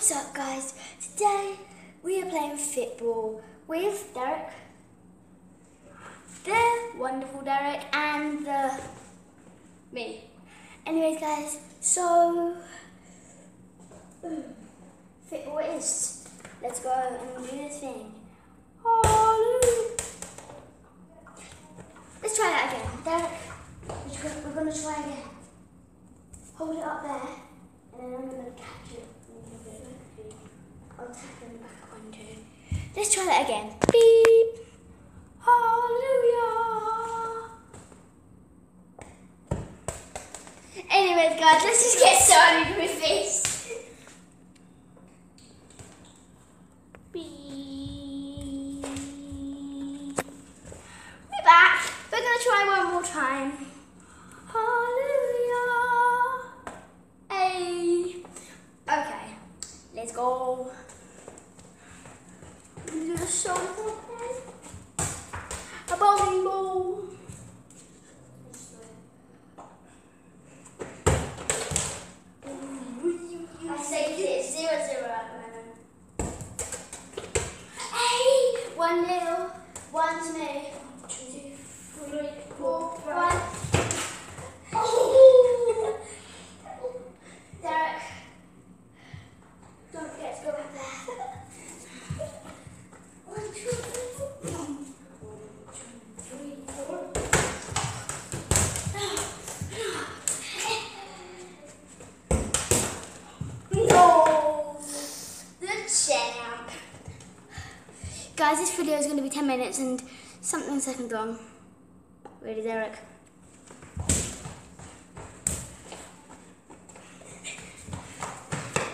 What's up, guys? Today we are playing football with Derek, the wonderful Derek, and the me. Anyways, guys, so football is. Let's go and do this thing. Let's try that again, Derek. We're gonna try again. Hold it up there, and then I'm gonna catch it. I'll tap them back onto. Let's try that again. Beep. Hallelujah. Anyways, guys, let's just get started with this. We're back. We're gonna try one more time. Hallelujah. Hey. Okay. Let's go. A bowling ball. I say it's zero zero at the moment. Hey, one nil, one to me. Two, three, four, five. Oh, Derek, don't forget to go back there. One, two, three, four. One, two, three, four. No, the champ. Guys, this video is going to be 10 minutes and something second long. Ready, Derek?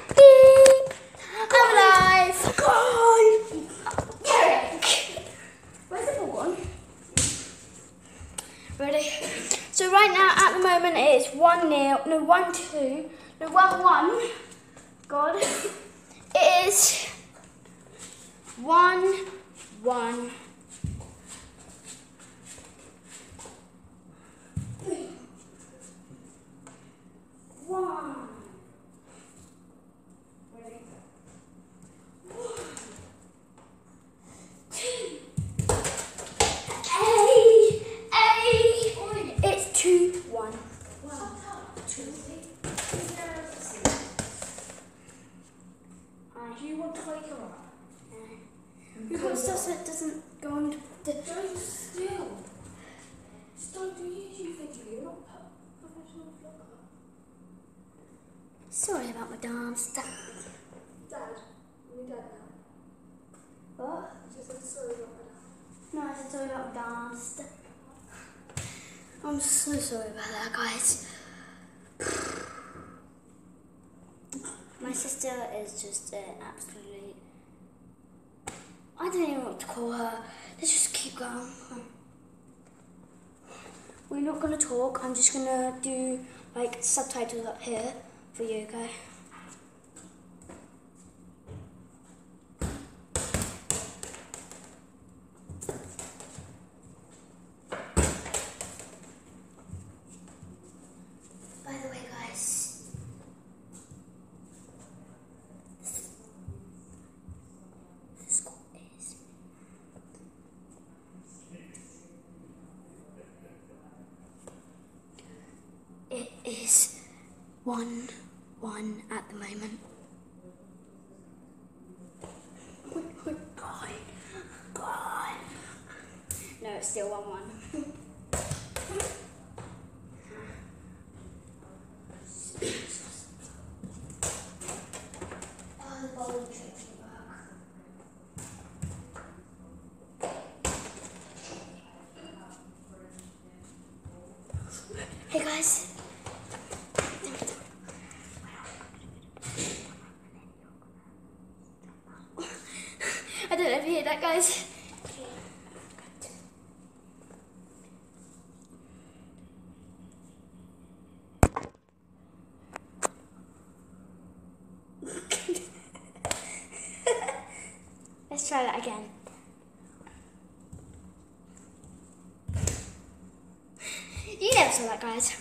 Beep. I'm alive. Goal. Derek. Where's the ball gone? Ready? So right now, at the moment, it's 1 nil. No, 1 2. No, 1 1. God. It is 1 1. One. Ready? One. Two. Hey, hey. It's two, one. Do you want to wake her up? Because stuff that doesn't go on the. Don't still. Stop doing YouTube video. You're not a professional vlogger. Sorry about my dance. Dad. Dad, You dad now. What? I just said sorry about my dad. No, I said sorry about my dance. I'm so sorry about that, guys. My sister is just an absolute. I don't even know what to call her. Let's just keep going. We're not gonna talk. I'm just gonna do like subtitles up here for you, okay? is 1 1 at the moment. Oh God. God. No, it's still 1 1. If you hear that, guys. Let's try that again. You never saw that, guys.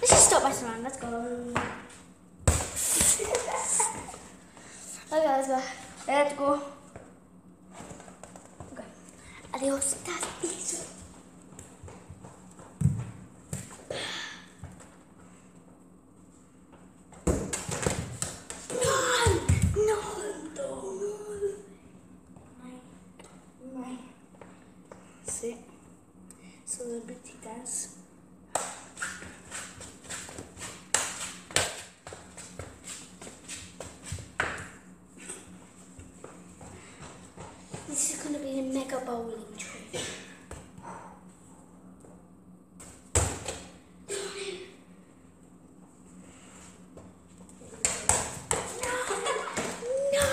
Let's just Spider-Man, let's go. okay, let's go. Let's go. Okay. Adios. That's it. No, no, no. Right. Sit. Celebrity dance. This is going to be a mega bowling tree. No!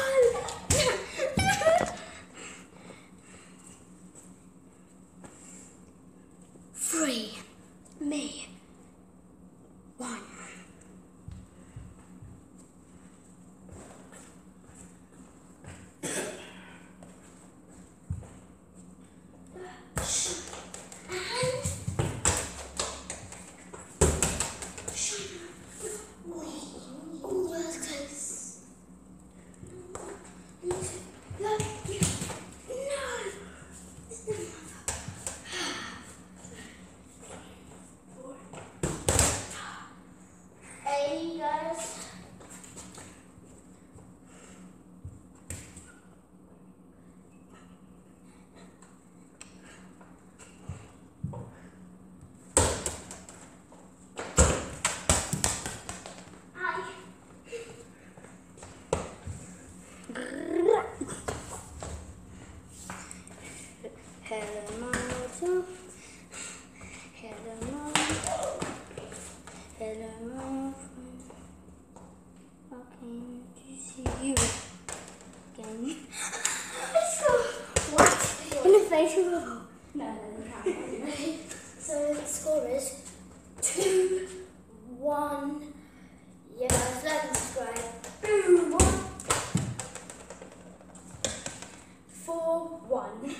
Three. Me. One. And Oh, that's close. No. No. Hey guys. Hi. Hello, Martha. Hello, Martha. Hello, Martha. Okay, to see you again. what? In the face of a No, no, no. So the score is two, one. Yeah, guys, like and subscribe. Boom, one. Four, one.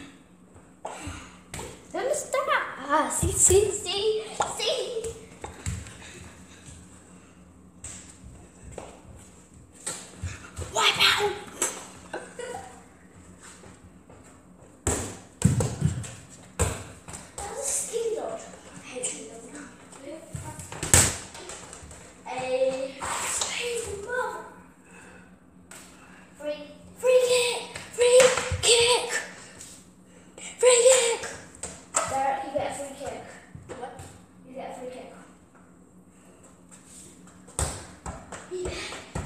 Don't stop. Ah, see, see,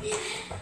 Yeah.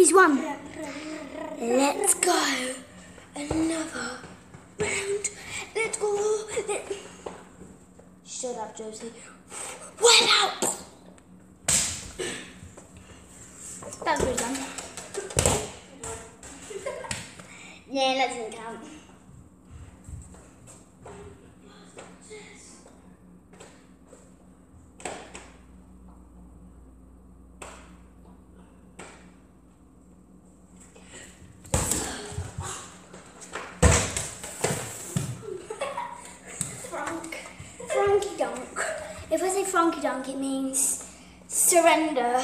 He's won. Let's go. Another round. Let's go. Let- Shut up, Josie. Well out. That's good done. yeah, that doesn't count. Frank. Frankie Dunk. If I say Frankie Dunk, it means surrender.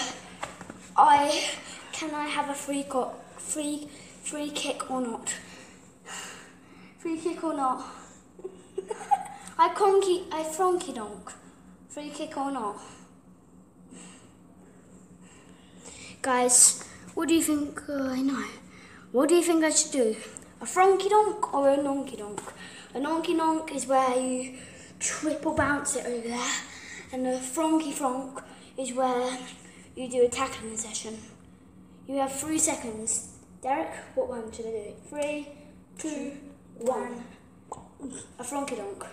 I can I have a free co- free free kick or not? Free kick or not? I conky I Frankie Dunk. Free kick or not? Guys, what do you think? Uh, I know. What do you think I should do? A Frankie Donk or a Nonky Donk? A Nonky Donk is where you triple bounce it over there, and a Frankie Fronk is where you do a tackling session. You have three seconds. Derek, what one should I do? Three, two, one. A flonky donk.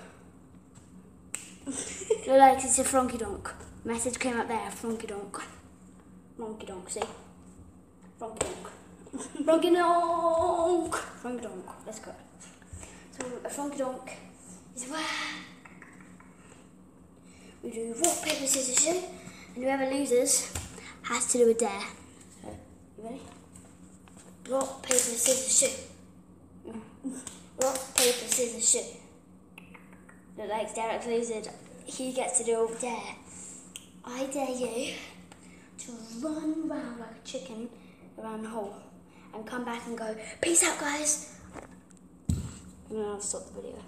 Look like it's a flonky donk. Message came up there, flonky donk. Flonky donk, see? Flonky donk. Flonky donk! Flonky donk. Let's go. So a flonky donk is where we do rock, paper, scissors, shoot, and whoever loses has to do a dare. You ready? Rock, paper, scissors, shoot. Rock, paper, scissors, shoot. Look like Derek loses. He gets to do a dare. I dare you to run round like a chicken around the hole and come back and go, peace out, guys. And then I'll stop the video.